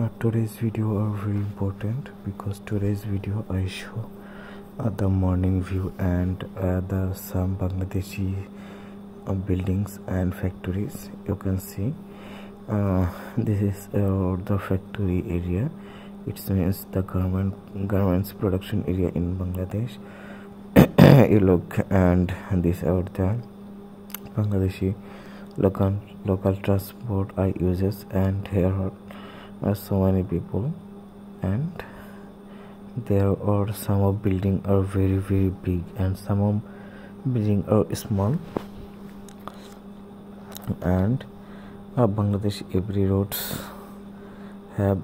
uh, today's video are very important because today's video I show uh, the morning view and uh, the some Bangladeshi uh, buildings and factories. You can see uh, this is uh, the factory area. It means the garment garments production area in Bangladesh. You look and this out the Bangladeshi local local transport I uses and here are so many people and there are some of building are very very big and some of building are small. And uh, Bangladesh every roads have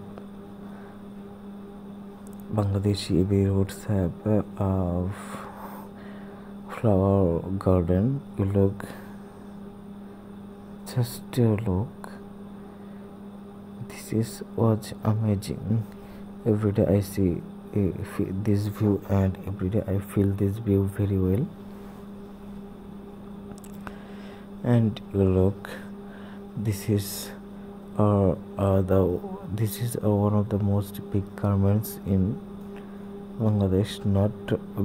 Bangladeshi every roads have uh, flower garden. You look just a look is what's amazing. Every day i see uh, this view and every day i feel this view very well. And you look this is uh, uh, the this is uh, one of the most big garments in Bangladesh. Not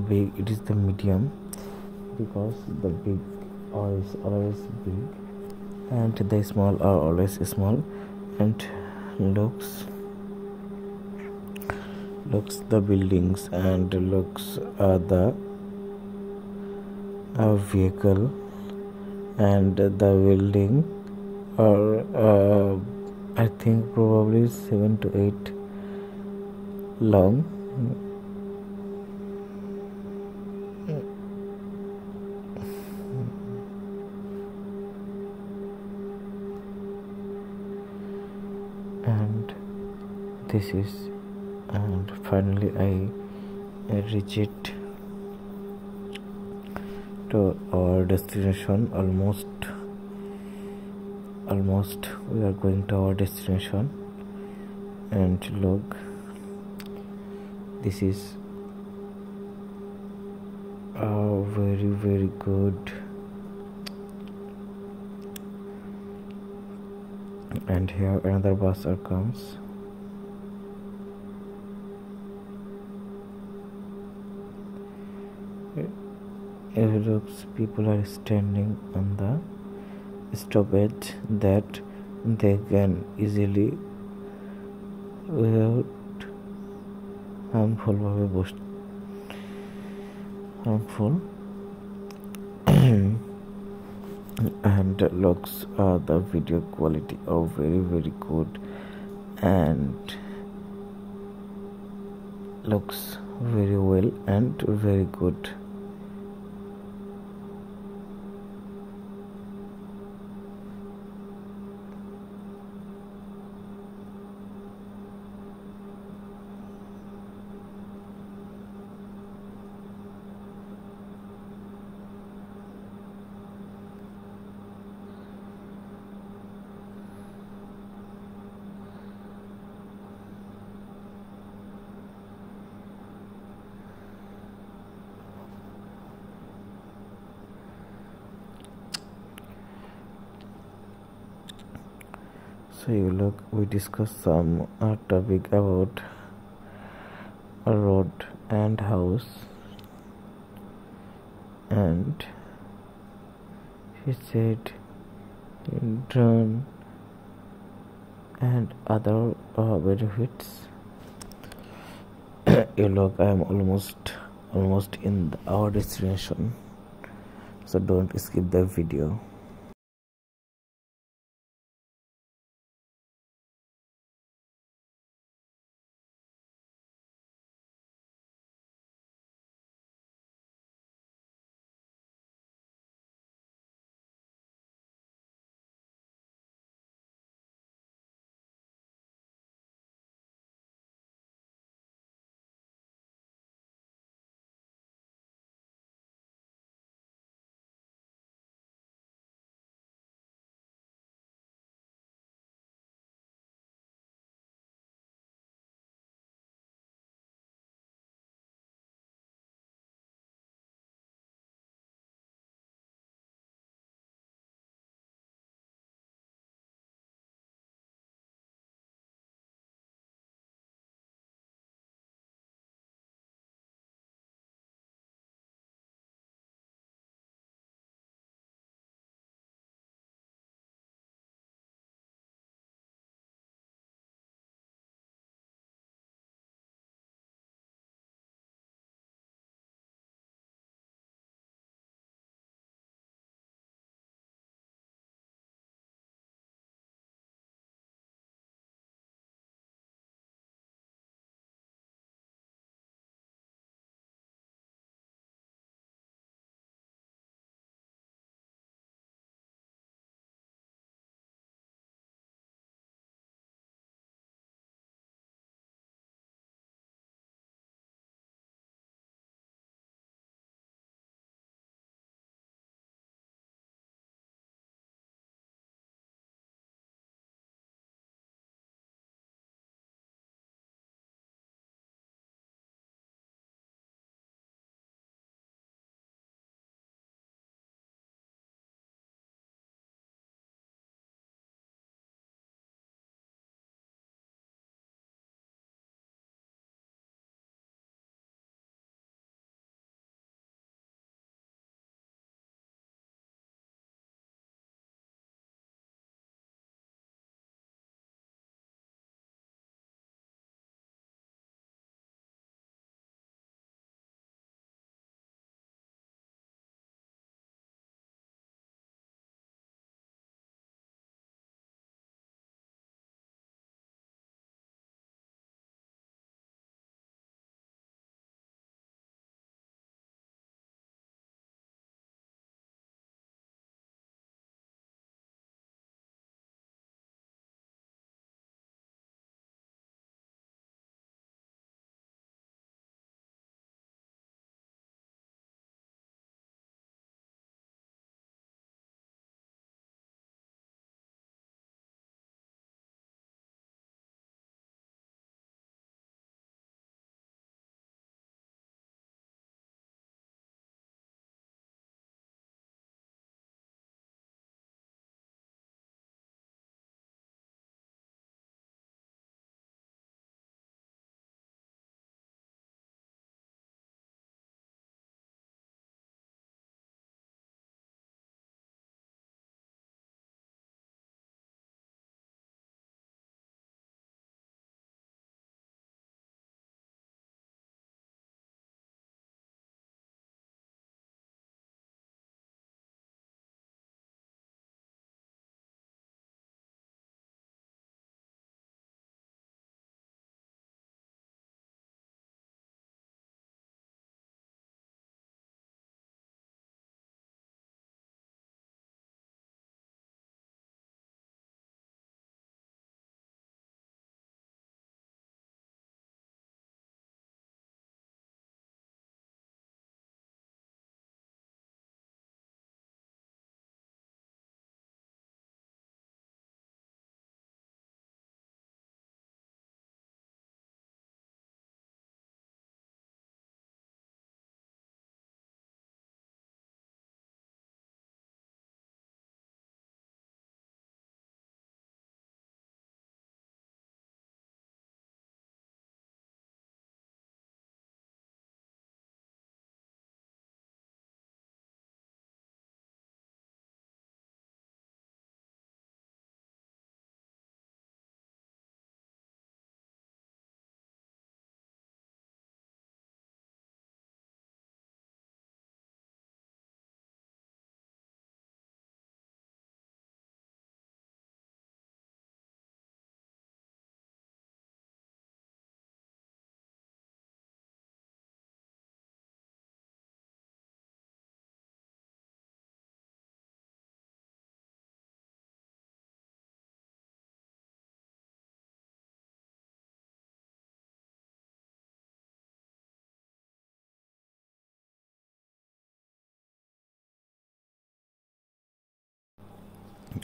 big it is the medium because the big is always big and the small are always small. And looks looks the buildings and looks uh, the uh, vehicle and the building are uh, I think probably 7 to 8 long this is and finally I reach it to our destination almost almost we are going to our destination. And look this is a very very good and here another bus comes it looks people are standing on the stoppage that they can easily without harmful ভাবে বস harmful and looks uh, the video quality are very very good and looks very well and very good So you look we discuss some uh, topic about a road and house. And he said drone and other uh, benefits. You look i am almost almost in our destination. So don't skip the video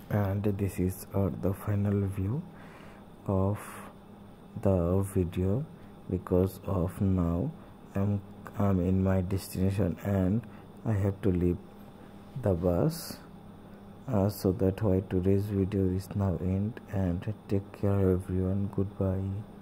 and this is uh, the final view of the video because of now I'm I'm in my destination and I have to leave the bus. Uh, so that why today's video is now end and take care everyone. Goodbye